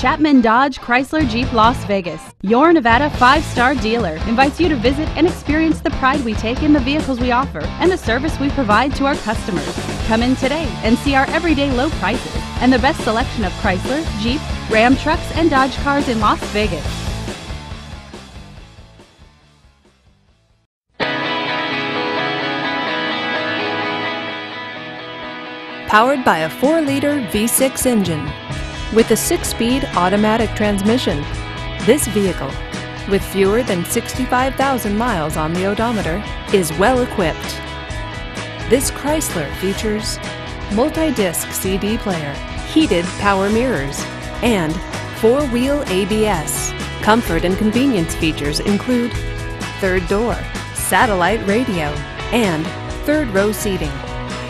Chapman Dodge Chrysler Jeep Las Vegas, your Nevada five star dealer, invites you to visit and experience the pride we take in the vehicles we offer and the service we provide to our customers. Come in today and see our everyday low prices and the best selection of Chrysler, Jeep, Ram trucks, and Dodge cars in Las Vegas. Powered by a 4 liter V6 engine with a 6 speed automatic transmission. This vehicle, with fewer than 65,000 miles on the odometer, is well equipped. This Chrysler features multi-disc CD player, heated power mirrors, and four-wheel ABS. Comfort and convenience features include third door, satellite radio, and third row seating.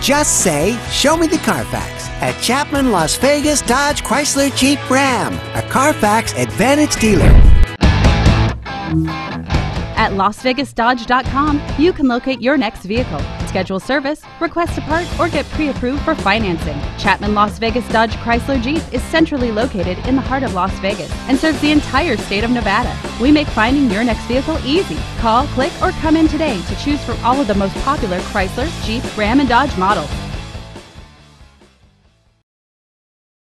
Just say, Show me the Carfax at Chapman Las Vegas Dodge Chrysler Jeep Ram, a Carfax Advantage dealer. At LasVegasDodge.com, you can locate your next vehicle, schedule service, request a part, or get pre approved for financing. Chapman Las Vegas Dodge Chrysler Jeep is centrally located in the heart of Las Vegas and serves the entire state of Nevada. We make finding your next vehicle easy. Call, click, or come in today to choose from all of the most popular Chrysler, Jeep, Ram, and Dodge models.